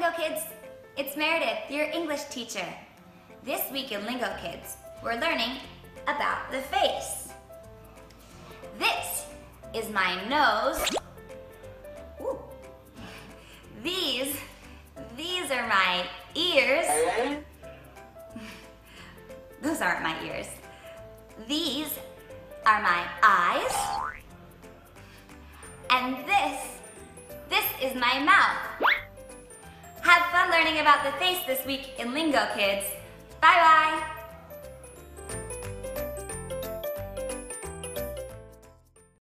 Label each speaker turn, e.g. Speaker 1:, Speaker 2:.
Speaker 1: Lingokids, it's Meredith, your English teacher. This week in Lingokids, we're learning about the face. This is my nose. Ooh. These, these are my ears. Those aren't my ears. These are my eyes. And this, this is my mouth. Learning about the face this week in Lingokids. Bye bye.